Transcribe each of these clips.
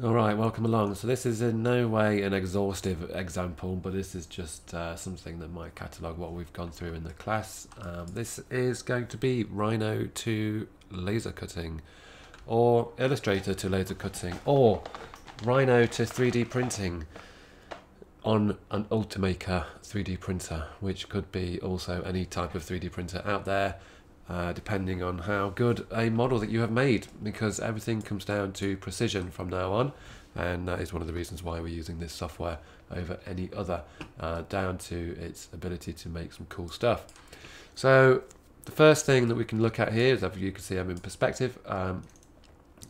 All right, welcome along. So this is in no way an exhaustive example, but this is just uh, something that might catalogue what we've gone through in the class. Um, this is going to be Rhino to laser cutting, or Illustrator to laser cutting, or Rhino to 3D printing on an Ultimaker 3D printer, which could be also any type of 3D printer out there uh, depending on how good a model that you have made, because everything comes down to precision from now on, and that is one of the reasons why we're using this software over any other, uh, down to its ability to make some cool stuff. So the first thing that we can look at here is, as you can see, I'm in perspective, um,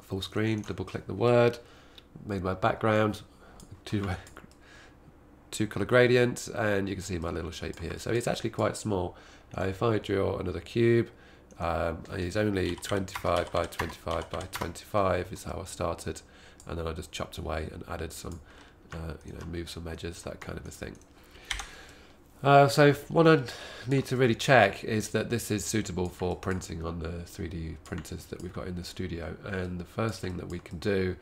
full screen, double click the word, made my background, two two color gradient, and you can see my little shape here. So it's actually quite small. Uh, if I draw another cube, um, it's only 25 by 25 by 25 is how I started and then I just chopped away and added some, uh, you know, move some edges, that kind of a thing. Uh, so what I need to really check is that this is suitable for printing on the 3D printers that we've got in the studio. And the first thing that we can do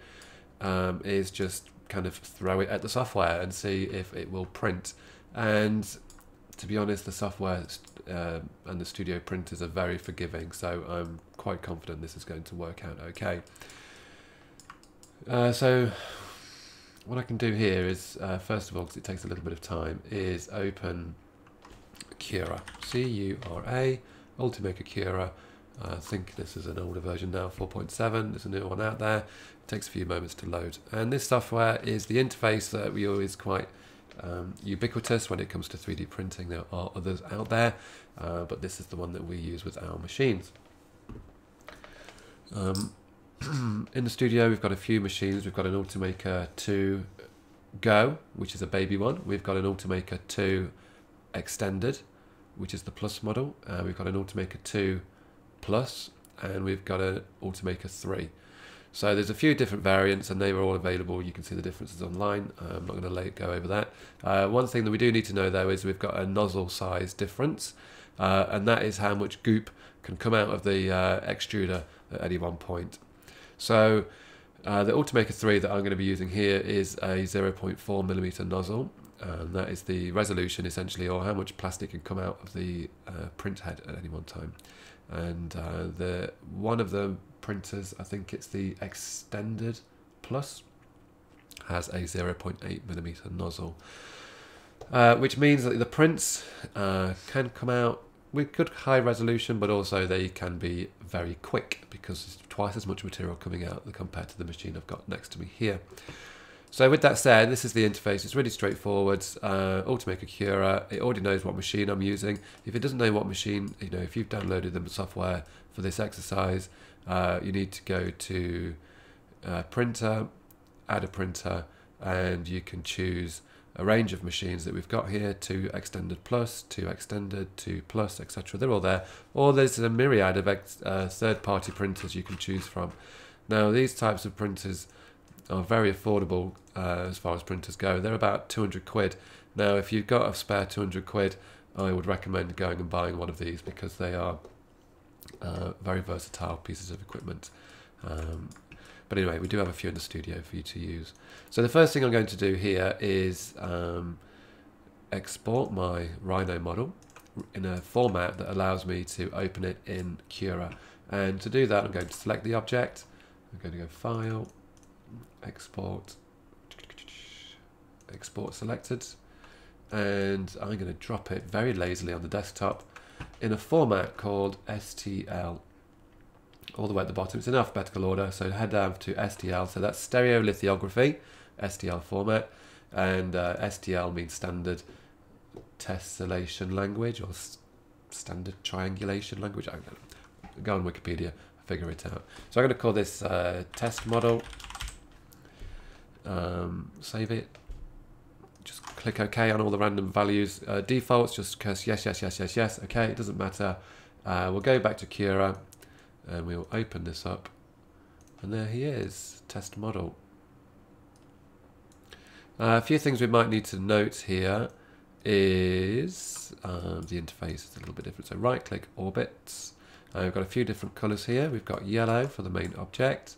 um, is just kind of throw it at the software and see if it will print. And to be honest, the software uh, and the studio printers are very forgiving, so I'm quite confident this is going to work out okay. Uh, so what I can do here is, uh, first of all, because it takes a little bit of time, is open Cura, C-U-R-A, Ultimaker Cura. I think this is an older version now, 4.7. There's a new one out there. It takes a few moments to load. And this software is the interface that we always quite um, ubiquitous when it comes to 3D printing. There are others out there, uh, but this is the one that we use with our machines. Um, in the studio, we've got a few machines. We've got an Ultimaker 2 Go, which is a baby one. We've got an Ultimaker 2 Extended, which is the Plus model. Uh, we've got an Ultimaker 2 Plus, and we've got an Ultimaker 3. So there's a few different variants and they were all available. You can see the differences online. Uh, I'm not going to go over that. Uh, one thing that we do need to know though is we've got a nozzle size difference uh, and that is how much goop can come out of the uh, extruder at any one point. So uh, the Ultimaker 3 that I'm going to be using here is a 0.4 millimeter nozzle and that is the resolution essentially or how much plastic can come out of the uh, print head at any one time and uh, the one of the printers, I think it's the Extended Plus, has a 0.8 millimeter nozzle, uh, which means that the prints uh, can come out with good high resolution, but also they can be very quick because there's twice as much material coming out compared to the machine I've got next to me here. So with that said, this is the interface. It's really straightforward. Uh, Ultimaker Cura, it already knows what machine I'm using. If it doesn't know what machine, you know, if you've downloaded the software for this exercise, uh, you need to go to uh, printer, add a printer, and you can choose a range of machines that we've got here, to extended plus, to extended, to plus, etc. They're all there. Or there's a myriad of uh, third-party printers you can choose from. Now, these types of printers are very affordable uh, as far as printers go. They're about 200 quid. Now, if you've got a spare 200 quid, I would recommend going and buying one of these because they are uh, very versatile pieces of equipment. Um, but anyway, we do have a few in the studio for you to use. So the first thing I'm going to do here is um, export my Rhino model in a format that allows me to open it in Cura. And to do that, I'm going to select the object. I'm going to go File, export, export selected, and I'm going to drop it very lazily on the desktop in a format called STL. All the way at the bottom, it's in alphabetical order, so head down to STL, so that's stereolithography, STL format, and uh, STL means standard tessellation language or standard triangulation language. I don't know. Go on Wikipedia, figure it out. So I'm going to call this uh, test model um, save it. Just click OK on all the random values. Uh, defaults, just press yes, yes, yes, yes, yes. Okay, it doesn't matter. Uh, we'll go back to Cura and we'll open this up. And there he is, test model. Uh, a few things we might need to note here is um, the interface is a little bit different. So right click orbits. Uh, we've got a few different colors here. We've got yellow for the main object.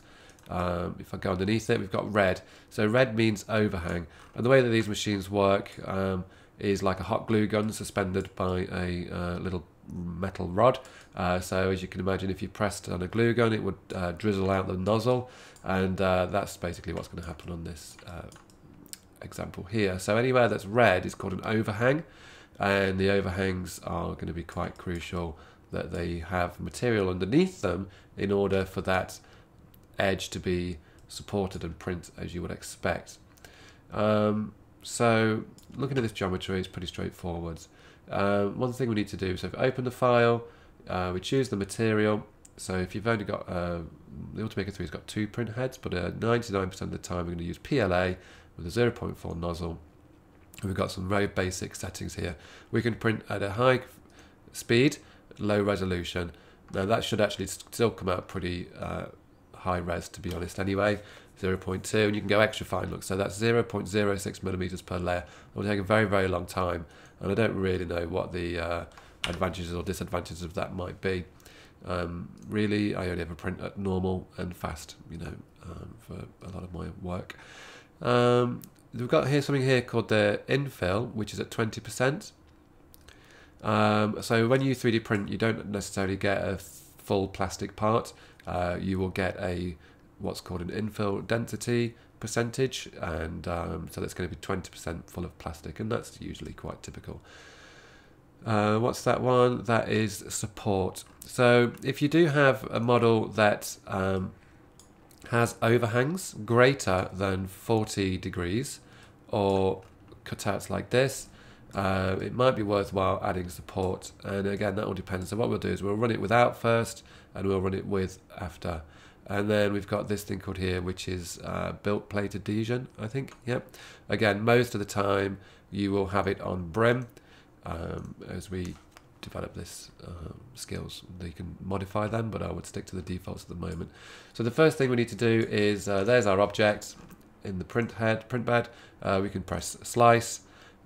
Um, if I go underneath it, we've got red. So red means overhang. And the way that these machines work um, is like a hot glue gun suspended by a uh, little metal rod. Uh, so as you can imagine, if you pressed on a glue gun, it would uh, drizzle out the nozzle. And uh, that's basically what's going to happen on this uh, example here. So anywhere that's red is called an overhang. And the overhangs are going to be quite crucial that they have material underneath them in order for that edge to be supported and print as you would expect. Um, so looking at this geometry is pretty straightforward. Uh, one thing we need to do, so if we open the file, uh, we choose the material. So if you've only got, uh, the Ultimaker 3 has got two print heads, but 99% uh, of the time we're going to use PLA with a 0.4 nozzle. We've got some very basic settings here. We can print at a high speed, low resolution. Now that should actually still come out pretty uh, high res to be honest anyway 0.2 and you can go extra fine look so that's 0.06 millimeters per layer. It will take a very very long time and I don't really know what the uh, advantages or disadvantages of that might be. Um, really I only ever print at normal and fast you know um, for a lot of my work. Um, we've got here something here called the infill which is at 20% um, so when you 3D print you don't necessarily get a full plastic part uh, you will get a what's called an infill density percentage, and um, so that's going to be 20% full of plastic, and that's usually quite typical. Uh, what's that one? That is support. So if you do have a model that um, has overhangs greater than 40 degrees, or cutouts like this, uh, it might be worthwhile adding support. And again, that all depends. So what we'll do is we'll run it without first, and we'll run it with after. And then we've got this thing called here, which is uh, build plate adhesion, I think. Yep. Again, most of the time you will have it on brim um, as we develop this uh, skills. You can modify them, but I would stick to the defaults at the moment. So the first thing we need to do is, uh, there's our object in the print head, print bed. Uh, we can press slice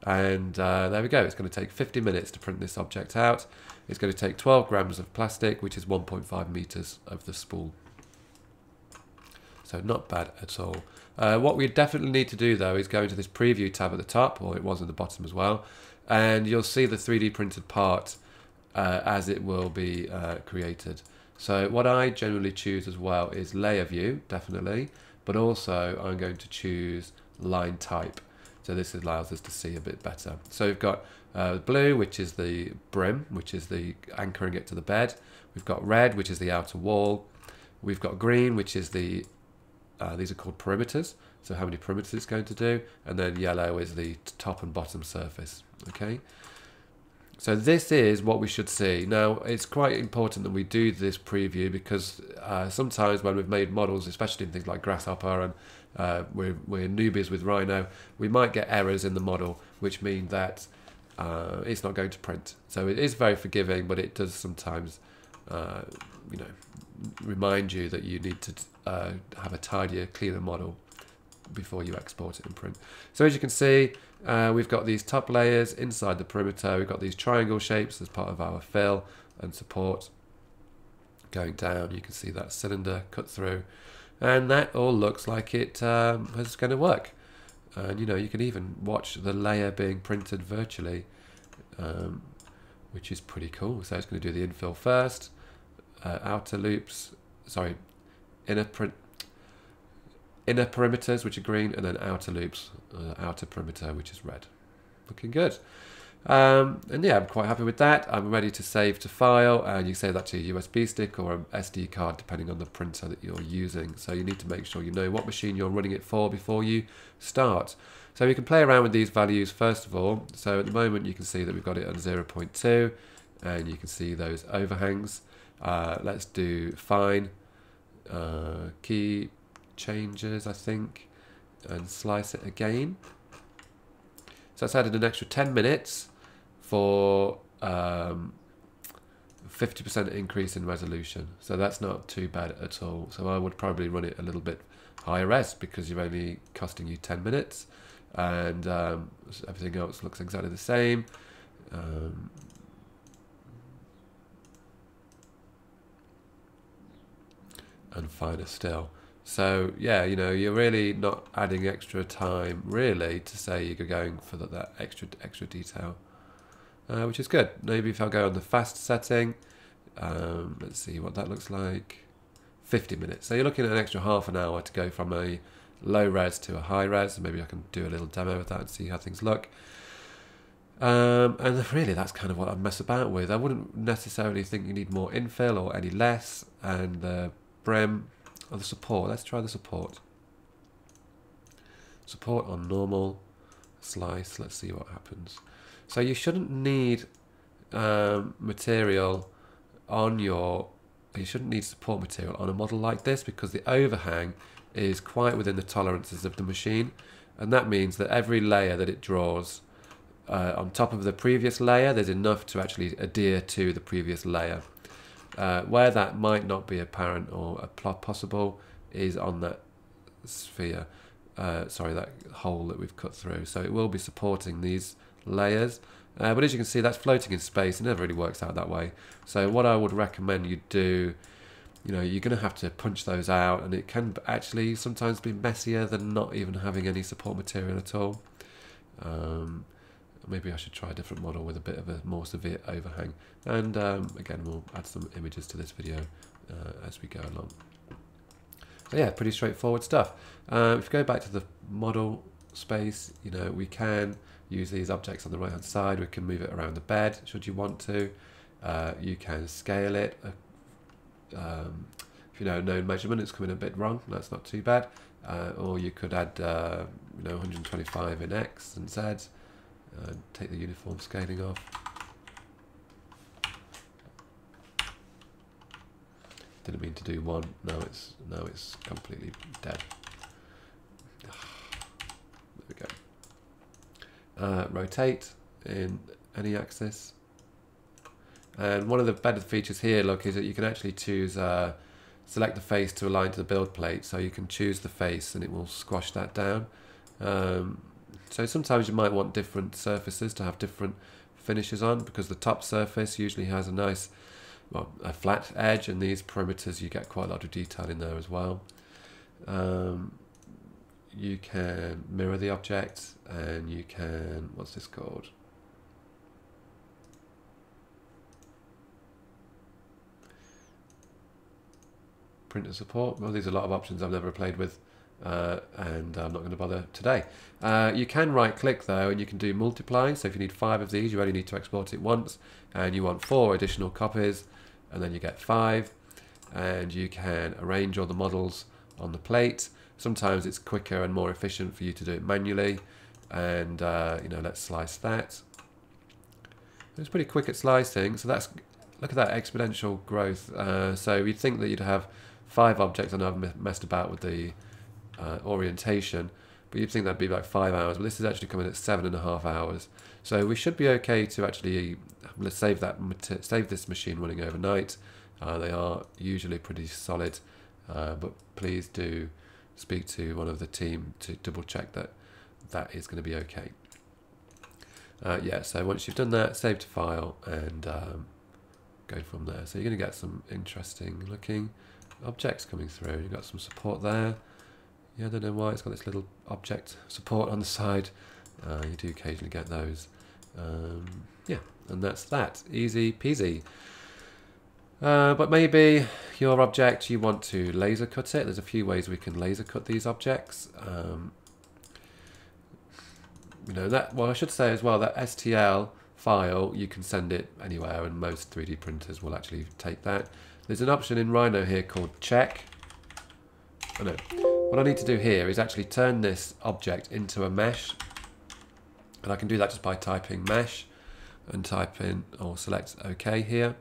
and uh, there we go. It's going to take 50 minutes to print this object out. It's going to take 12 grams of plastic, which is 1.5 meters of the spool. So not bad at all. Uh, what we definitely need to do though is go into this preview tab at the top, or it was at the bottom as well, and you'll see the 3D printed part uh, as it will be uh, created. So what I generally choose as well is layer view, definitely, but also I'm going to choose line type. So this allows us to see a bit better. So we've got uh, blue, which is the brim, which is the anchoring it to the bed. We've got red, which is the outer wall. We've got green, which is the, uh, these are called perimeters. So how many perimeters it's going to do. And then yellow is the top and bottom surface. Okay. So this is what we should see. Now, it's quite important that we do this preview because uh, sometimes when we've made models, especially in things like Grasshopper and uh, we're, we're newbies with Rhino, we might get errors in the model, which mean that uh, it's not going to print. So it is very forgiving, but it does sometimes, uh, you know, remind you that you need to uh, have a tidier, cleaner model before you export it and print. So as you can see, uh, we've got these top layers inside the perimeter. We've got these triangle shapes as part of our fill and support. Going down, you can see that cylinder cut through. And that all looks like it um, is going to work. And you know, you can even watch the layer being printed virtually, um, which is pretty cool. So it's going to do the infill first, uh, outer loops, sorry, inner print, inner perimeters, which are green, and then outer loops, uh, outer perimeter, which is red. Looking good. Um, and yeah, I'm quite happy with that. I'm ready to save to file, and you save that to a USB stick or an SD card, depending on the printer that you're using. So you need to make sure you know what machine you're running it for before you start. So you can play around with these values first of all. So at the moment, you can see that we've got it on 0.2, and you can see those overhangs. Uh, let's do fine uh, key changes, I think, and slice it again. So that's added an extra 10 minutes for 50% um, increase in resolution. So that's not too bad at all. So I would probably run it a little bit higher res because you're only costing you 10 minutes and um, everything else looks exactly the same. Um, and finer still. So yeah, you know, you're really not adding extra time really to say you're going for that, that extra extra detail, uh, which is good. Maybe if I go on the fast setting, um, let's see what that looks like. 50 minutes. So you're looking at an extra half an hour to go from a low res to a high res. Maybe I can do a little demo of that and see how things look. Um, and really, that's kind of what I mess about with. I wouldn't necessarily think you need more infill or any less. And the brim or the support. Let's try the support. Support on normal slice. Let's see what happens. So you shouldn't need um, material on your you shouldn't need support material on a model like this because the overhang is quite within the tolerances of the machine and that means that every layer that it draws uh, on top of the previous layer there's enough to actually adhere to the previous layer uh, where that might not be apparent or possible is on that sphere uh, sorry that hole that we've cut through so it will be supporting these layers uh, but as you can see, that's floating in space. It never really works out that way. So what I would recommend you do, you know, you're going to have to punch those out, and it can actually sometimes be messier than not even having any support material at all. Um, maybe I should try a different model with a bit of a more severe overhang. And um, again, we'll add some images to this video uh, as we go along. So yeah, pretty straightforward stuff. Uh, if you go back to the model space, you know, we can use these objects on the right hand side. We can move it around the bed should you want to. Uh, you can scale it. Uh, um, if you know known measurement, it's coming a bit wrong. That's not too bad. Uh, or you could add, uh, you know, 125 in X and Z. Uh, take the uniform scaling off. Didn't mean to do one. Now it's now it's completely dead. There we go uh, rotate in any axis. And one of the better features here, look, is that you can actually choose, uh, select the face to align to the build plate. So you can choose the face and it will squash that down. Um, so sometimes you might want different surfaces to have different finishes on because the top surface usually has a nice, well, a flat edge and these perimeters you get quite a lot of detail in there as well. Um, you can mirror the object and you can, what's this called? Printer support. Well, there's a lot of options I've never played with uh, and I'm not going to bother today. Uh, you can right click though and you can do multiply. So if you need five of these, you only need to export it once and you want four additional copies and then you get five and you can arrange all the models on the plate Sometimes it's quicker and more efficient for you to do it manually. And, uh, you know, let's slice that. It's pretty quick at slicing. So that's, look at that exponential growth. Uh, so you'd think that you'd have five objects, and I've messed about with the uh, orientation, but you'd think that'd be like five hours, but this is actually coming at seven and a half hours. So we should be okay to actually let's save that save this machine running overnight. Uh, they are usually pretty solid, uh, but please do speak to one of the team to double check that that is going to be okay. Uh, yeah, so once you've done that, save to file and um, go from there. So you're going to get some interesting looking objects coming through. You've got some support there. Yeah, I don't know why it's got this little object support on the side. Uh, you do occasionally get those. Um, yeah, and that's that. Easy peasy. Uh, but maybe your object, you want to laser cut it. There's a few ways we can laser cut these objects. Um, you know, that, well, I should say as well, that STL file, you can send it anywhere and most 3D printers will actually take that. There's an option in Rhino here called check. Oh no, what I need to do here is actually turn this object into a mesh. And I can do that just by typing mesh and type in or select OK here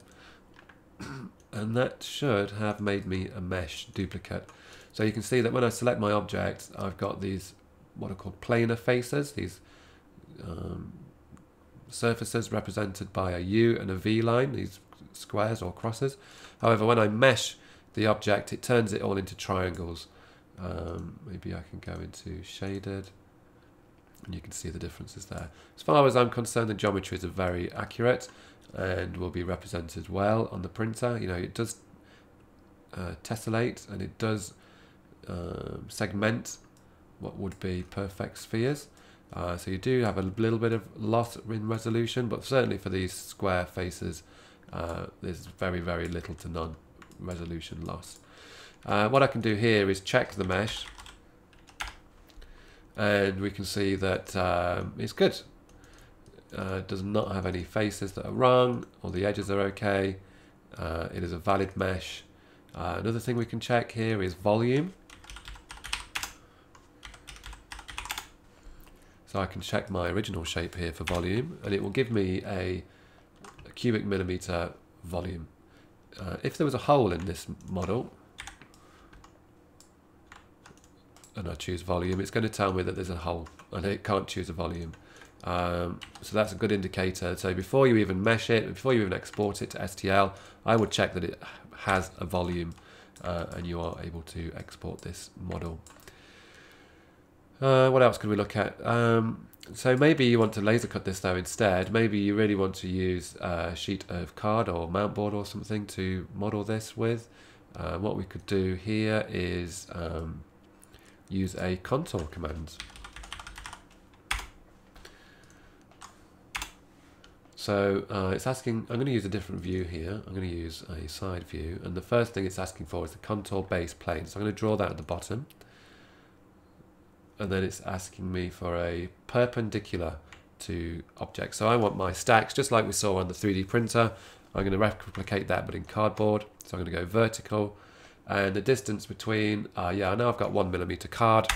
and that should have made me a mesh duplicate. So you can see that when I select my object, I've got these what are called planar faces, these um, surfaces represented by a U and a V line, these squares or crosses. However, when I mesh the object, it turns it all into triangles. Um, maybe I can go into shaded and you can see the differences there. As far as I'm concerned, the geometries are very accurate and will be represented well on the printer. You know, it does uh, tessellate and it does um, segment what would be perfect spheres. Uh, so you do have a little bit of loss in resolution, but certainly for these square faces, uh, there's very, very little to none resolution loss. Uh, what I can do here is check the mesh, and we can see that um, it's good. Uh, does not have any faces that are wrong, all the edges are okay. Uh, it is a valid mesh. Uh, another thing we can check here is volume. So I can check my original shape here for volume and it will give me a, a cubic millimeter volume. Uh, if there was a hole in this model and I choose volume, it's going to tell me that there's a hole and it can't choose a volume. Um, so that's a good indicator. So before you even mesh it, before you even export it to STL, I would check that it has a volume uh, and you are able to export this model. Uh, what else can we look at? Um, so maybe you want to laser cut this though instead. Maybe you really want to use a sheet of card or mount board or something to model this with. Uh, what we could do here is um, use a contour command. So uh, it's asking, I'm going to use a different view here. I'm going to use a side view. And the first thing it's asking for is the contour base plane. So I'm going to draw that at the bottom and then it's asking me for a perpendicular to object. So I want my stacks, just like we saw on the 3D printer. I'm going to replicate that, but in cardboard. So I'm going to go vertical. And the distance between, uh, yeah, now I've got one millimeter card.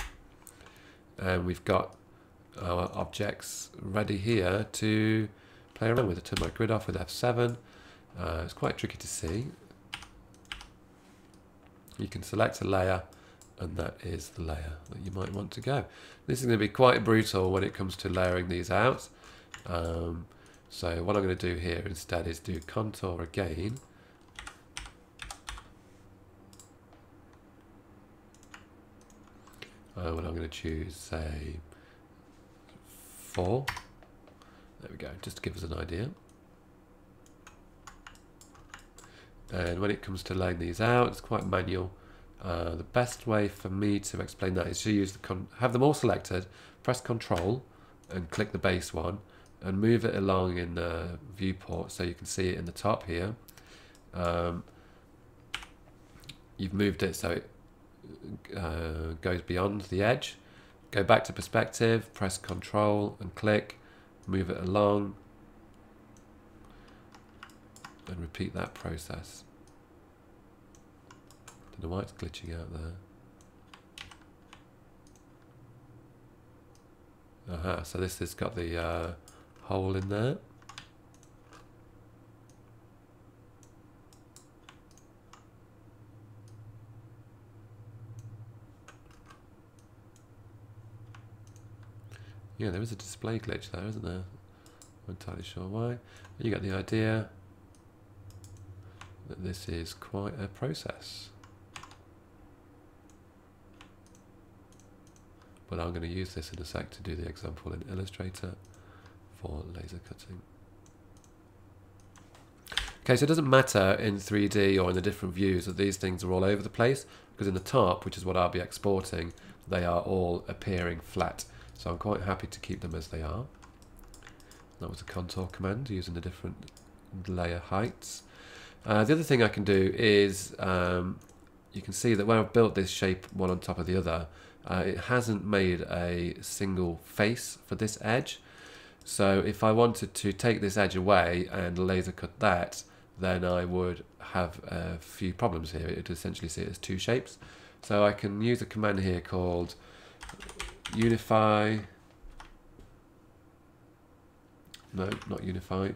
And we've got our objects ready here to play around with. I turn my grid off with F7. Uh, it's quite tricky to see. You can select a layer and that is the layer that you might want to go. This is going to be quite brutal when it comes to layering these out. Um, so what I'm going to do here instead is do contour again. Uh, what I'm going to choose, say, 4. There we go, just to give us an idea. And when it comes to laying these out, it's quite manual. Uh, the best way for me to explain that is to use the con have them all selected, press Control, and click the base one, and move it along in the viewport so you can see it in the top here. Um, you've moved it so it uh, goes beyond the edge. Go back to perspective, press Control and click, move it along, and repeat that process. Don't know why it's glitching out there. Aha, so this has got the uh, hole in there. Yeah, there is a display glitch there, isn't there? I'm not entirely sure why. You get the idea that this is quite a process. but I'm going to use this in a sec to do the example in Illustrator for laser cutting. Okay, so it doesn't matter in 3D or in the different views that these things are all over the place, because in the top, which is what I'll be exporting, they are all appearing flat. So I'm quite happy to keep them as they are. That was a contour command using the different layer heights. Uh, the other thing I can do is, um, you can see that when I've built this shape one on top of the other, uh, it hasn't made a single face for this edge. So if I wanted to take this edge away and laser cut that, then I would have a few problems here. It would essentially see it as two shapes. So I can use a command here called unify, no, not unify,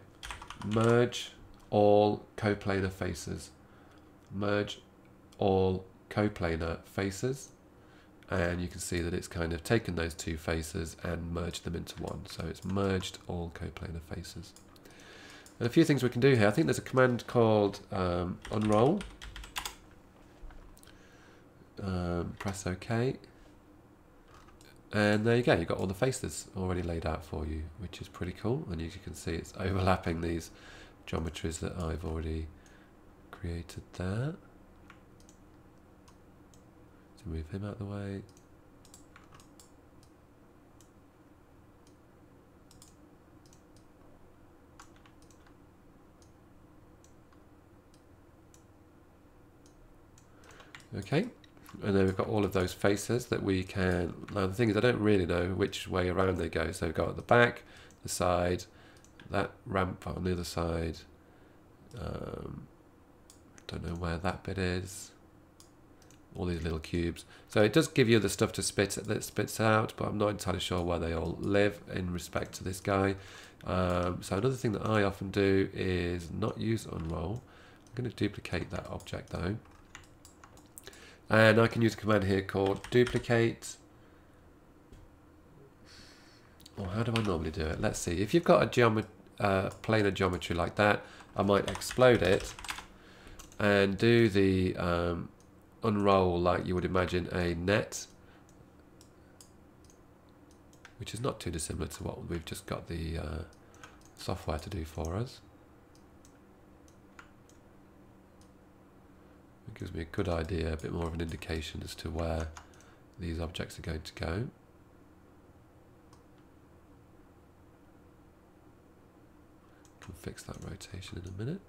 merge all coplanar faces. Merge all coplanar faces and you can see that it's kind of taken those two faces and merged them into one. So it's merged all coplanar faces. And a few things we can do here. I think there's a command called um, unroll. Um, press OK. And there you go, you've got all the faces already laid out for you, which is pretty cool. And as you can see, it's overlapping these geometries that I've already created there. to move him out of the way. Okay, and then we've got all of those faces that we can, now the thing is I don't really know which way around they go, so we've got at the back, the side, that ramp on the other side, um, don't know where that bit is, all these little cubes. So it does give you the stuff to spit that spits out, but I'm not entirely sure where they all live in respect to this guy. Um, so another thing that I often do is not use unroll. I'm going to duplicate that object though. And I can use a command here called duplicate. Or how do I normally do it? Let's see. If you've got a uh, planar geometry like that, I might explode it and do the um, unroll like you would imagine a net, which is not too dissimilar to what we've just got the uh, software to do for us. It gives me a good idea, a bit more of an indication as to where these objects are going to go. Can fix that rotation in a minute.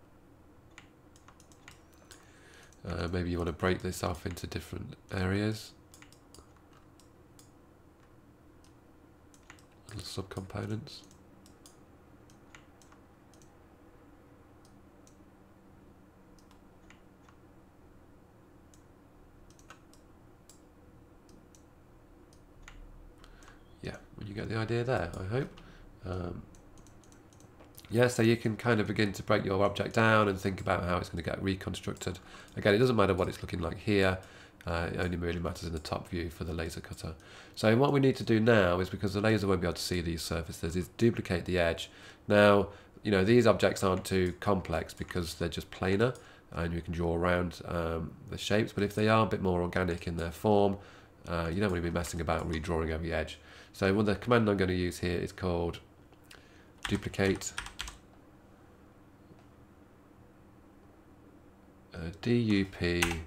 Uh, maybe you want to break this off into different areas. Little subcomponents. You get the idea there, I hope. Um, yeah, so you can kind of begin to break your object down and think about how it's going to get reconstructed. Again, it doesn't matter what it's looking like here. Uh, it only really matters in the top view for the laser cutter. So what we need to do now is, because the laser won't be able to see these surfaces, is duplicate the edge. Now, you know, these objects aren't too complex because they're just planar and you can draw around um, the shapes. But if they are a bit more organic in their form, uh, you don't want to be messing about redrawing every edge. So well, the command I'm going to use here is called duplicate uh, DUP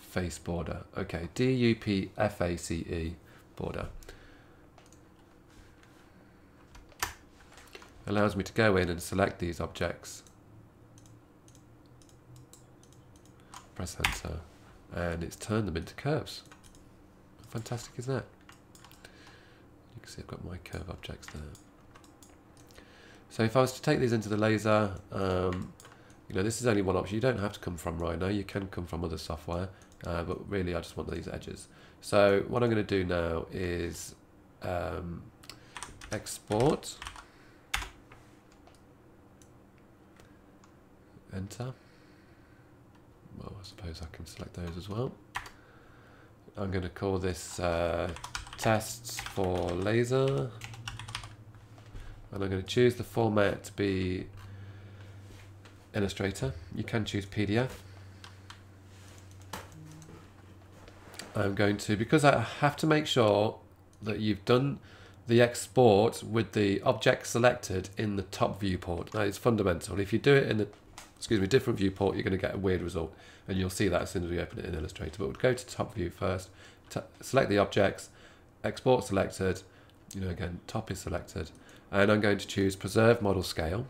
face border. Okay, DUP FACE border. Allows me to go in and select these objects. Press enter and it's turned them into curves. How fantastic is that? See I've got my curve objects there. So if I was to take these into the laser, um, you know, this is only one option. You don't have to come from Rhino. You can come from other software, uh, but really I just want these edges. So what I'm going to do now is um, export, enter. Well, I suppose I can select those as well. I'm going to call this uh, tests for laser and I'm going to choose the format to be Illustrator. You can choose PDF. I'm going to, because I have to make sure that you've done the export with the object selected in the top viewport. That is fundamental. If you do it in the, excuse me, different viewport, you're going to get a weird result. And you'll see that as soon as we open it in Illustrator. But we'll go to top view first, select the objects, export selected, you know, again, top is selected, and I'm going to choose preserve model scale.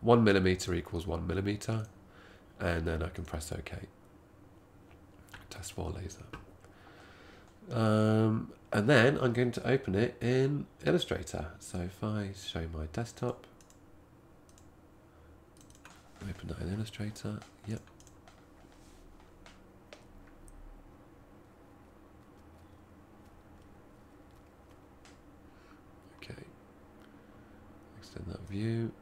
One millimeter equals one millimeter, and then I can press OK. Test for laser. Um, and then I'm going to open it in Illustrator. So if I show my desktop, open that in Illustrator, yep. Extend that view.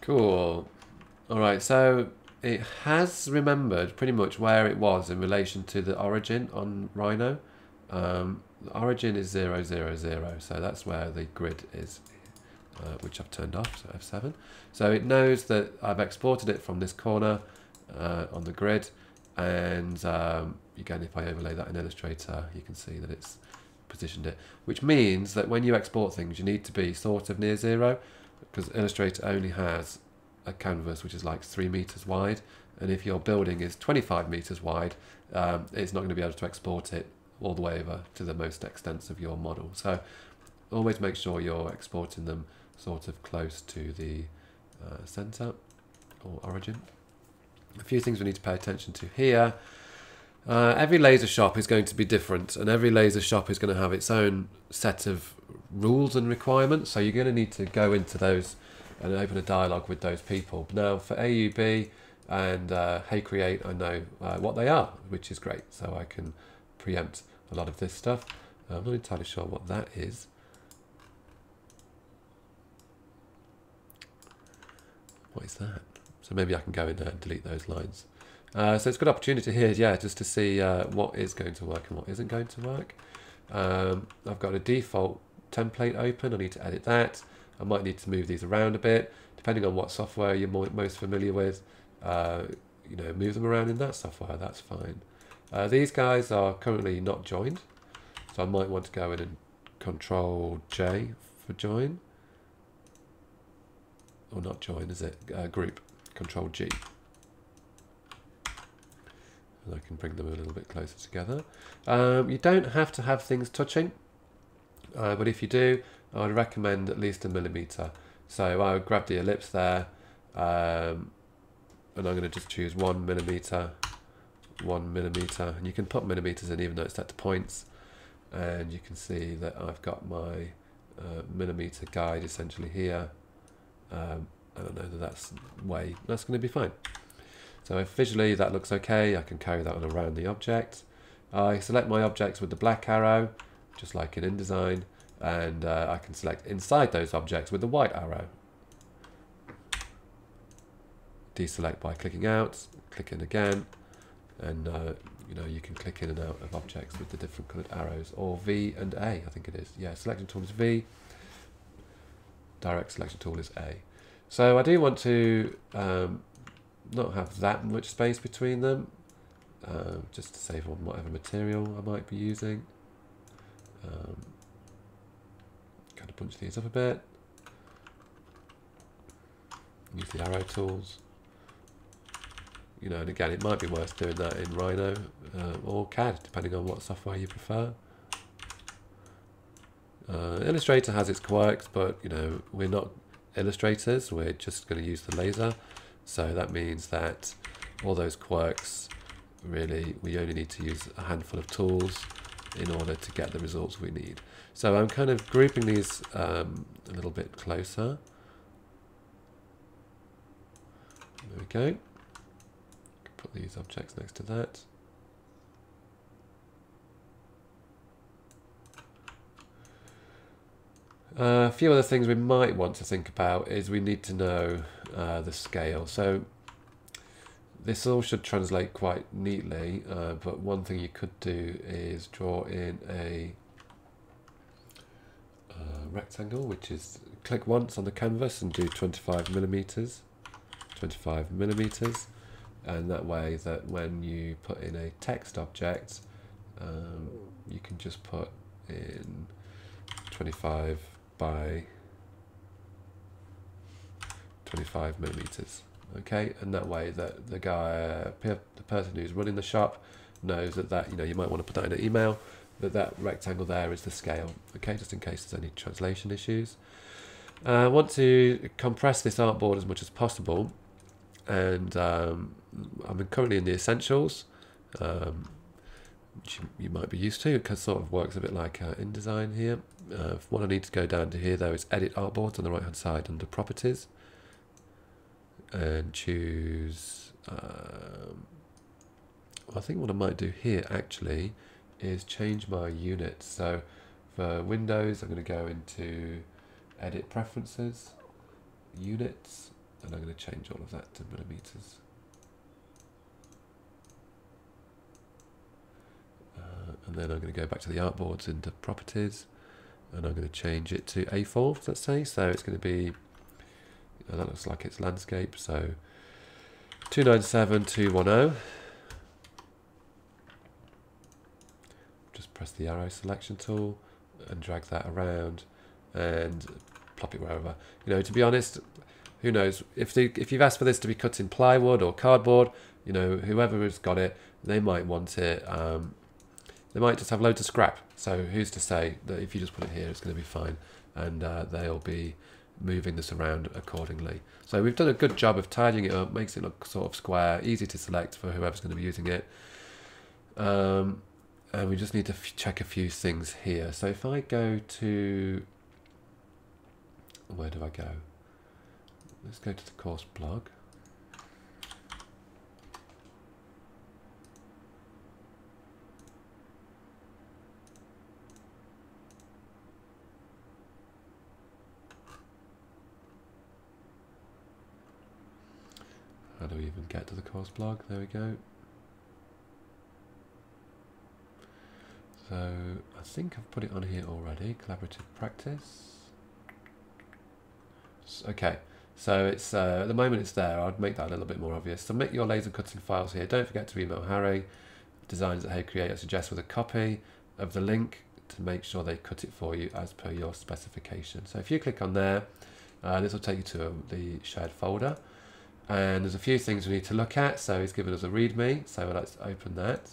Cool. All right, so it has remembered pretty much where it was in relation to the origin on Rhino. Um, the origin is 0, 0, 0, so that's where the grid is, uh, which I've turned off, so F7. So it knows that I've exported it from this corner uh, on the grid, and um, again, if I overlay that in Illustrator, you can see that it's positioned it, which means that when you export things, you need to be sort of near zero, because Illustrator only has a canvas which is like three meters wide, and if your building is 25 meters wide, um, it's not going to be able to export it all the way over to the most extents of your model. So always make sure you're exporting them sort of close to the uh, center or origin. A few things we need to pay attention to here. Uh, every laser shop is going to be different, and every laser shop is going to have its own set of rules and requirements. So you're going to need to go into those and open a dialogue with those people. Now, for AUB and uh, Hey Create, I know uh, what they are, which is great. So I can preempt a lot of this stuff. I'm not entirely sure what that is. What is that? So maybe I can go in there and delete those lines. Uh, so it's a good opportunity here, yeah, just to see uh, what is going to work and what isn't going to work. Um, I've got a default template open. I need to edit that. I might need to move these around a bit, depending on what software you're more, most familiar with. Uh, you know, move them around in that software. That's fine. Uh, these guys are currently not joined, so I might want to go in and Control J for join, or not join, is it? Uh, group. Control G and I can bring them a little bit closer together. Um, you don't have to have things touching, uh, but if you do, I would recommend at least a millimeter. So I would grab the ellipse there, um, and I'm going to just choose one millimeter, one millimeter, and you can put millimeters in even though it's set to points, and you can see that I've got my uh, millimeter guide essentially here. Um, I don't know that that's way, that's going to be fine. So if visually that looks okay, I can carry that on around the object. I select my objects with the black arrow, just like in InDesign, and uh, I can select inside those objects with the white arrow. Deselect by clicking out, click in again, and uh, you know you can click in and out of objects with the different coloured arrows, or V and A, I think it is. Yeah, selection tool is V, direct selection tool is A. So I do want to um, not have that much space between them, um, just to save on whatever material I might be using. Um, kind of bunch these up a bit. Use the arrow tools. You know, and again, it might be worth doing that in Rhino uh, or CAD, depending on what software you prefer. Uh, Illustrator has its quirks, but you know, we're not illustrators, we're just going to use the laser. So that means that all those quirks, really, we only need to use a handful of tools in order to get the results we need. So I'm kind of grouping these um, a little bit closer. There we go. Put these objects next to that. Uh, a few other things we might want to think about is we need to know uh, the scale. So this all should translate quite neatly, uh, but one thing you could do is draw in a uh, rectangle, which is click once on the canvas and do 25 millimeters, 25 millimeters, and that way that when you put in a text object, um, you can just put in 25 by 25 millimeters okay? And that way that the guy the person who's running the shop knows that that you know you might want to put that in an email that that rectangle there is the scale okay? Just in case there's any translation issues. Uh, I want to compress this artboard as much as possible and um, I'm currently in the essentials um, which you, might be used to because sort of works a bit like uh, InDesign here. Uh, what I need to go down to here though is edit artboards on the right hand side under properties and choose um, I think what I might do here actually is change my units. So for Windows I'm going to go into edit preferences units and I'm going to change all of that to millimeters. Uh, and then I'm going to go back to the artboards into properties and I'm going to change it to A4 let's say? So it's going to be that looks like it's landscape so 297210 just press the arrow selection tool and drag that around and plop it wherever you know to be honest who knows? If they, if you've asked for this to be cut in plywood or cardboard, you know, whoever has got it, they might want it. Um, they might just have loads of scrap. So who's to say that if you just put it here, it's going to be fine, and uh, they'll be moving this around accordingly. So we've done a good job of tidying it up, makes it look sort of square, easy to select for whoever's going to be using it. Um, and we just need to check a few things here. So if I go to, where do I go? Let's go to the course blog. How do we even get to the course blog? There we go. So I think I've put it on here already. Collaborative practice. Okay, so it's uh, at the moment it's there. I'd make that a little bit more obvious. Submit your laser cutting files here. Don't forget to email Harry. Designs at Hey Creator suggest with a copy of the link to make sure they cut it for you as per your specification. So if you click on there, uh, this will take you to the shared folder. And there's a few things we need to look at. So he's given us a README. So let's open that.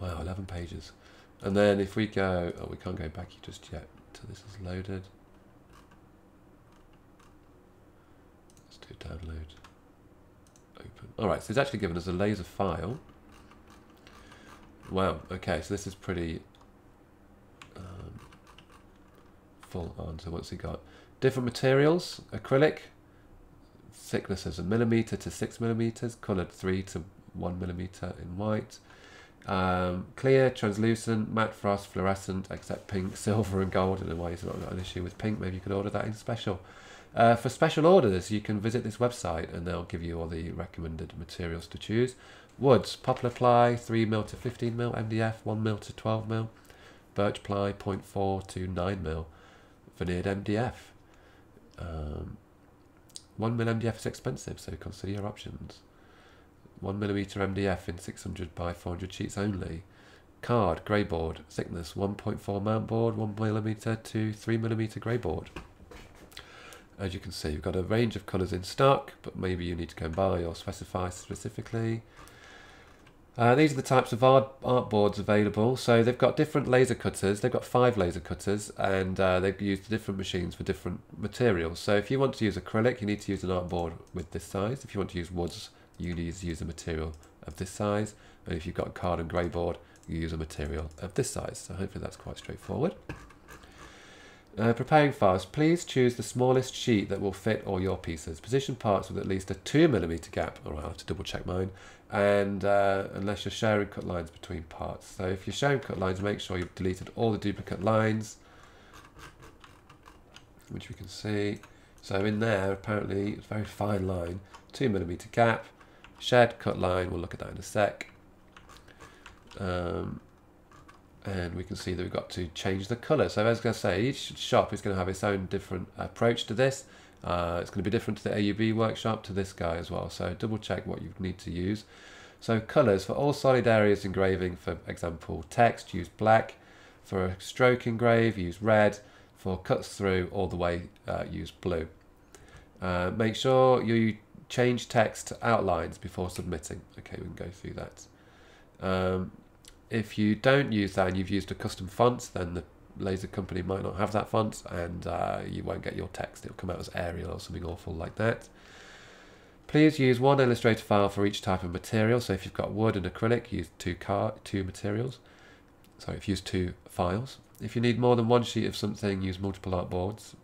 Wow, 11 pages. And then if we go, oh, we can't go back just yet until this is loaded. Let's do download. Open. All right, so it's actually given us a laser file. Wow, okay, so this is pretty um, full on. So what's he got? Different materials, acrylic, thicknesses a millimeter to six millimeters, colored three to one millimeter in white. Um, clear, translucent, matte frost, fluorescent, except pink, silver and gold. Know why it's not an issue with pink. Maybe you could order that in special. Uh, for special orders, you can visit this website and they'll give you all the recommended materials to choose. Woods, poplar ply, 3mm to 15mm, MDF, 1mm to 12mm, birch ply, 0.4 to 9mm, veneered MDF. Um, 1mm MDF is expensive, so consider your options. 1mm MDF in 600 by 400 sheets only. Card, grey board, thickness 1.4 mount board, 1mm to 3mm grey board. As you can see, we've got a range of colours in stock, but maybe you need to go and buy or specify specifically. Uh, these are the types of art, art boards available. So they've got different laser cutters. They've got five laser cutters, and uh, they've used different machines for different materials. So if you want to use acrylic, you need to use an art board with this size. If you want to use woods, you need to use a material of this size. And if you've got a card and grey board, you use a material of this size. So hopefully that's quite straightforward. Uh, preparing files, please choose the smallest sheet that will fit all your pieces. Position parts with at least a 2mm gap, or I'll have to double check mine, and uh, unless you're sharing cut lines between parts. So if you're sharing cut lines, make sure you've deleted all the duplicate lines, which we can see. So in there, apparently, it's a very fine line, 2mm gap, shared cut line, we'll look at that in a sec. Um, and we can see that we've got to change the color. So as I say, each shop is going to have its own different approach to this. Uh, it's going to be different to the AUB workshop to this guy as well. So double check what you need to use. So colors for all solid areas engraving, for example, text, use black. For a stroke engrave, use red. For cuts through all the way, uh, use blue. Uh, make sure you change text to outlines before submitting. Okay, we can go through that. Um, if you don't use that and you've used a custom font, then the laser company might not have that font and uh, you won't get your text. It'll come out as Arial or something awful like that. Please use one Illustrator file for each type of material. So if you've got wood and acrylic, use two car two materials. Sorry, if you use two files. If you need more than one sheet of something, use multiple artboards.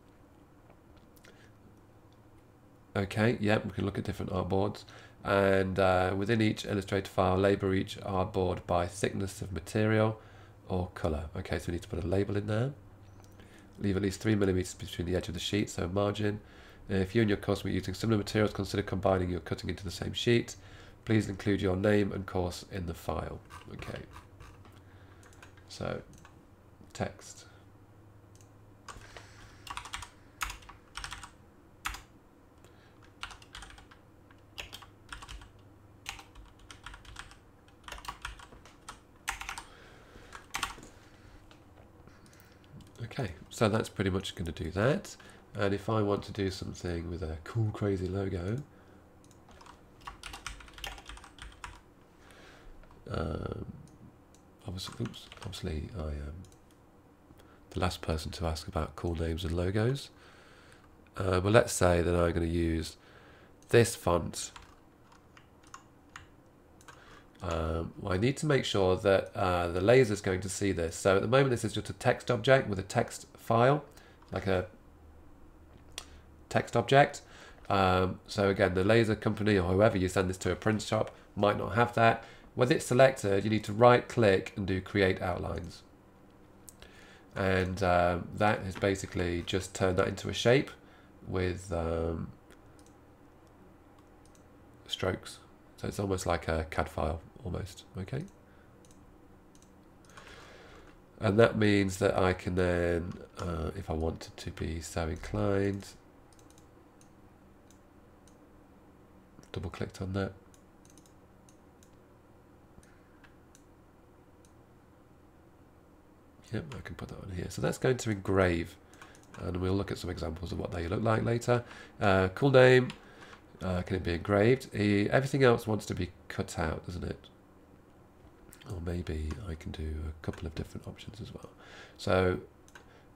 Okay, yep, we can look at different artboards and uh, within each Illustrator file label each artboard by thickness of material or colour. Okay, so we need to put a label in there. Leave at least 3 millimeters between the edge of the sheet, so margin. if you and your customer are using similar materials, consider combining your cutting into the same sheet. Please include your name and course in the file. Okay. So, text. Okay, so that's pretty much going to do that. And if I want to do something with a cool, crazy logo, um, obviously, oops, obviously I am the last person to ask about cool names and logos. Uh, but let's say that I'm going to use this font. Um, I need to make sure that uh, the laser is going to see this. So at the moment, this is just a text object with a text file, like a text object. Um, so again, the laser company or whoever you send this to a print shop might not have that. With it selected, you need to right click and do create outlines. And um, that has basically just turned that into a shape with um, strokes. So it's almost like a CAD file, almost, okay? And that means that I can then, uh, if I wanted to be so inclined, double clicked on that. Yep, I can put that on here. So that's going to engrave and we'll look at some examples of what they look like later. Uh, cool name, uh, can it be engraved? Everything else wants to be cut out, doesn't it? Or maybe I can do a couple of different options as well. So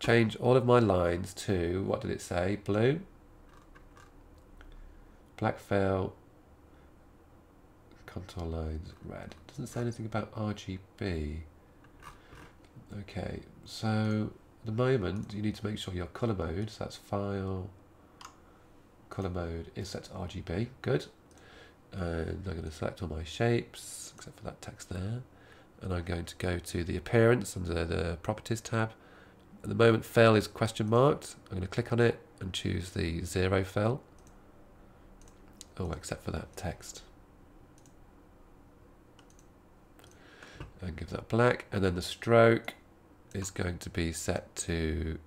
change all of my lines to, what did it say? Blue, black fill, contour lines, red. Doesn't say anything about RGB. Okay, so at the moment you need to make sure your color mode, so that's file, color mode is set to RGB, good. And I'm going to select all my shapes, except for that text there. And I'm going to go to the appearance under the properties tab. At the moment fill is question marked. I'm going to click on it and choose the zero fill. Oh, except for that text. And give that black. And then the stroke is going to be set to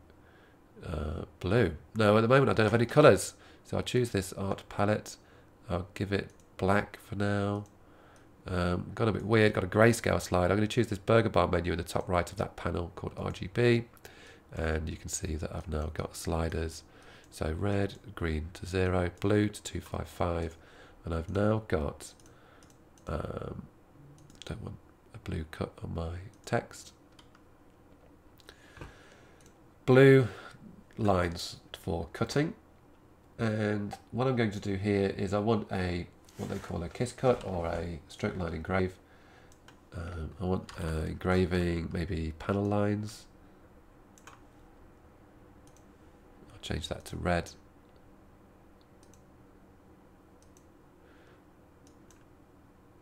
uh, blue. No, at the moment I don't have any colours. So I'll choose this art palette. I'll give it black for now. Um, got a bit weird, got a grayscale slide. I'm going to choose this burger bar menu in the top right of that panel called RGB. And you can see that I've now got sliders. So red, green to zero, blue to 255. And I've now got, um, don't want a blue cut on my text. Blue lines for cutting and what I'm going to do here is I want a what they call a kiss cut or a stroke line engrave. Um, I want uh, engraving maybe panel lines. I'll change that to red.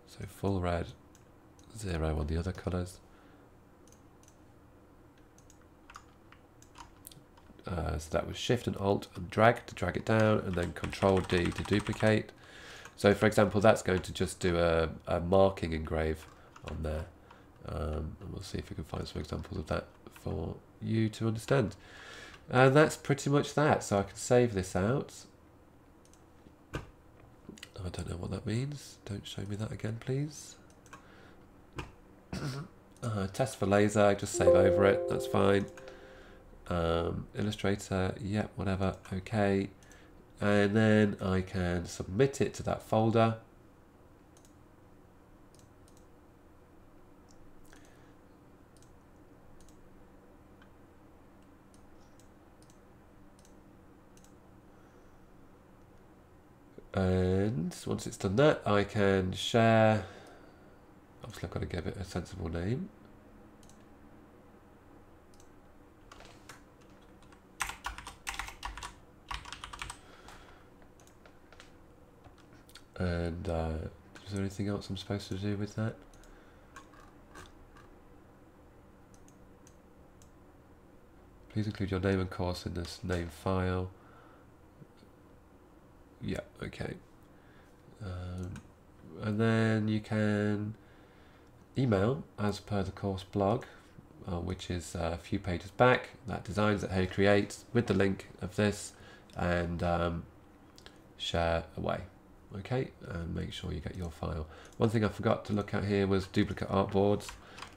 So full red, zero on the other colours. Uh, so that was Shift and Alt and drag to drag it down, and then Control D to duplicate. So for example, that's going to just do a, a marking engrave on there. Um, and we'll see if we can find some examples of that for you to understand. And that's pretty much that. So I can save this out. I don't know what that means. Don't show me that again, please. uh, test for laser, just save over it, that's fine um, Illustrator, yeah, whatever, okay. And then I can submit it to that folder. And once it's done that, I can share. Obviously, I've got to give it a sensible name. And uh, is there anything else I'm supposed to do with that? Please include your name and course in this name file. Yeah, okay. Um, and then you can email as per the course blog, uh, which is a few pages back, that designs that Hey creates with the link of this and um, share away okay and make sure you get your file one thing I forgot to look at here was duplicate artboards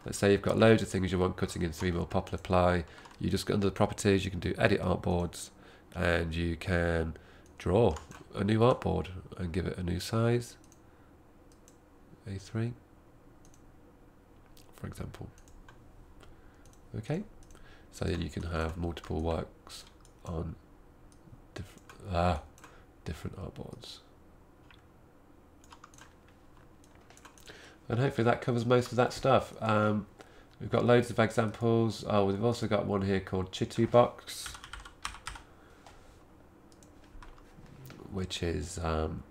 Let's say you've got loads of things you want cutting in 3 mil poplar ply. You just go under the properties, you can do edit artboards, and you can draw a new artboard and give it a new size. A3, for example. Okay, so then you can have multiple works on diff ah, different artboards. And hopefully that covers most of that stuff. Um, we've got loads of examples. Oh, we've also got one here called Chitubox, which is um,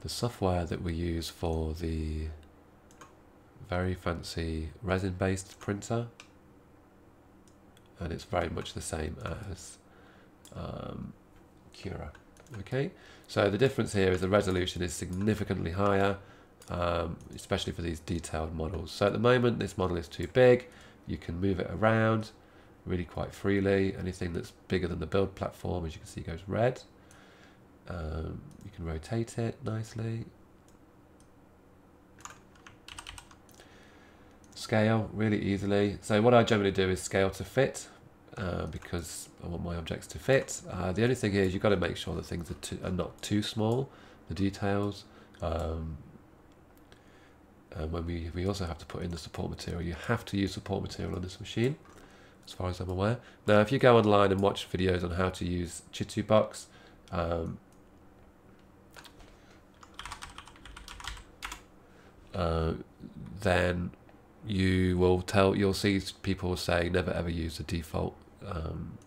the software that we use for the very fancy resin-based printer. And it's very much the same as um, Cura. Okay, so the difference here is the resolution is significantly higher um, especially for these detailed models. So at the moment, this model is too big. You can move it around really quite freely. Anything that's bigger than the build platform, as you can see, goes red. Um, you can rotate it nicely. Scale really easily. So what I generally do is scale to fit uh, because I want my objects to fit. Uh, the only thing is you've got to make sure that things are, too, are not too small, the details. Um, and when we, we also have to put in the support material. You have to use support material on this machine, as far as I'm aware. Now, if you go online and watch videos on how to use Chitubox, um, uh, then you will tell you'll see people say never ever use the default um,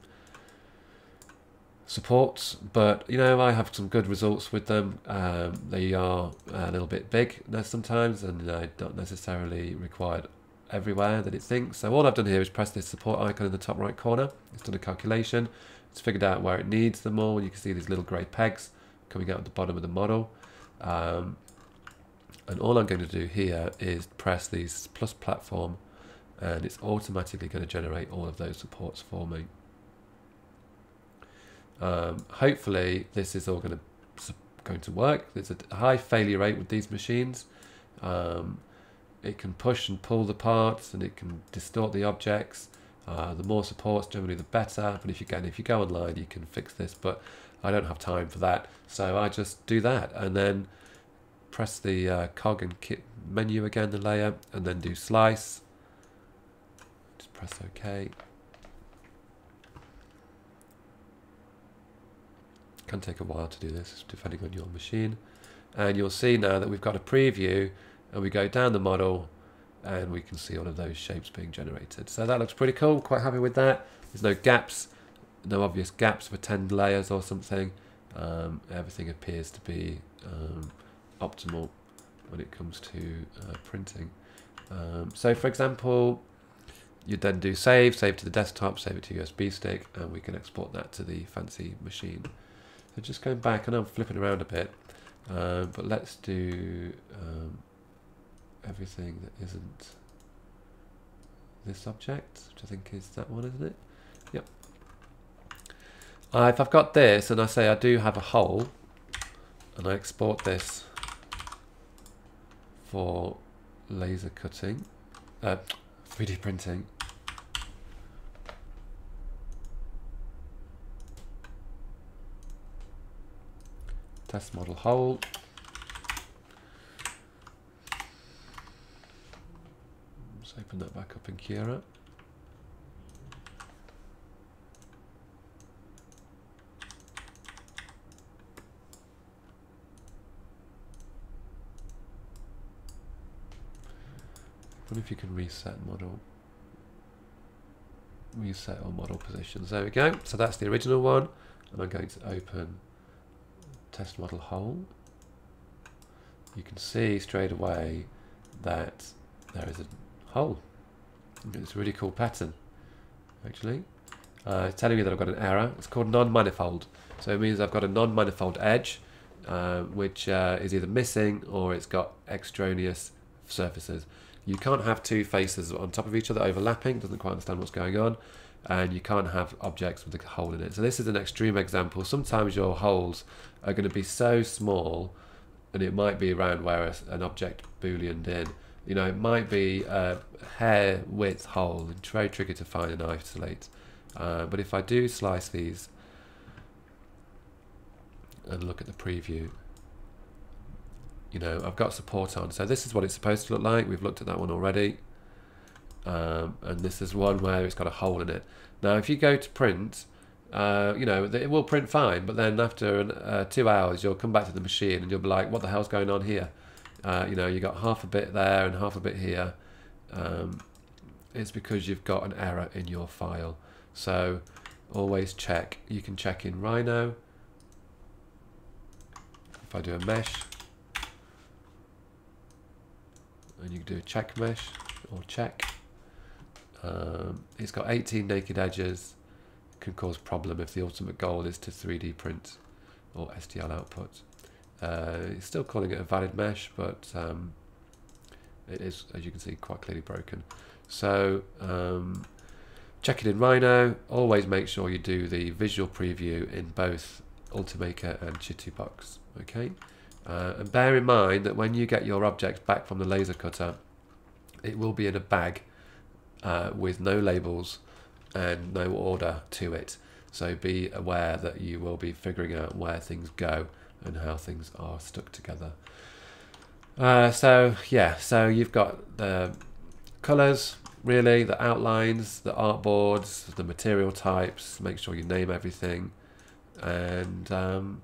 supports, but you know I have some good results with them. Um, they are a little bit big sometimes, and uh, not necessarily required everywhere that it thinks. So all I've done here is press this support icon in the top right corner. It's done a calculation. It's figured out where it needs them all. You can see these little grey pegs coming out at the bottom of the model. Um, and all I'm going to do here is press these plus platform and it's automatically going to generate all of those supports for me. Um, hopefully this is all going to going to work. There's a high failure rate with these machines. Um, it can push and pull the parts and it can distort the objects. Uh, the more supports generally the better but if you can if you go online you can fix this but I don't have time for that so I just do that and then press the uh, cog and kit menu again the layer and then do slice just press OK can take a while to do this depending on your machine. And you'll see now that we've got a preview and we go down the model and we can see all of those shapes being generated. So that looks pretty cool. Quite happy with that. There's no gaps no obvious gaps for 10 layers or something. Um, everything appears to be um, optimal when it comes to uh, printing. Um, so for example you'd then do save, save to the desktop, save it to USB stick, and we can export that to the fancy machine. So just going back, and I'm flipping around a bit, uh, but let's do um, everything that isn't this object, which I think is that one, isn't it? Yep. Uh, if I've got this and I say I do have a hole, and I export this for laser cutting, uh, 3D printing, test model hole. Let's open that back up in Cura. What if you can reset model? Reset all model positions. There we go. So that's the original one. And I'm going to open test model hole, you can see straight away that there is a hole. It's a really cool pattern, actually. Uh, it's telling me that I've got an error. It's called non-manifold. So it means I've got a non-manifold edge, uh, which uh, is either missing or it's got extraneous surfaces. You can't have two faces on top of each other overlapping, doesn't quite understand what's going on, and you can't have objects with a hole in it. So this is an extreme example. Sometimes your holes are going to be so small, and it might be around where an object booleaned in You know, it might be a hair width hole. It's very tricky to find and isolate. Uh, but if I do slice these and look at the preview, you know, I've got support on. So this is what it's supposed to look like. We've looked at that one already. Um, and this is one where it's got a hole in it. Now, if you go to print, uh, you know, it will print fine, but then after uh, two hours, you'll come back to the machine and you'll be like, what the hell's going on here? Uh, you know, you got half a bit there and half a bit here. Um, it's because you've got an error in your file. So always check. You can check in Rhino. If I do a mesh, and you can do a check mesh or check. Um, it's got 18 naked edges. Can cause problem if the ultimate goal is to 3D print or STL output. Uh, it's still calling it a valid mesh, but um, it is, as you can see, quite clearly broken. So um, check it in Rhino. Always make sure you do the visual preview in both Ultimaker and Chitubox. Okay, uh, and bear in mind that when you get your objects back from the laser cutter, it will be in a bag uh, with no labels and no order to it. So be aware that you will be figuring out where things go and how things are stuck together. Uh, so yeah, so you've got the colours, really, the outlines, the artboards, the material types. Make sure you name everything, and um,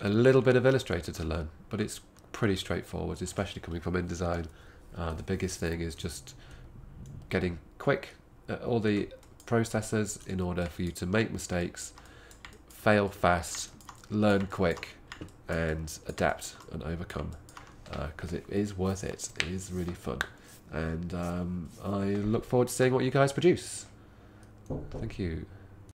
a little bit of Illustrator to learn, but it's pretty straightforward, especially coming from InDesign. Uh, the biggest thing is just getting quick at all the processes in order for you to make mistakes, fail fast, learn quick, and adapt and overcome. Because uh, it is worth it. It is really fun. And um, I look forward to seeing what you guys produce. Thank you.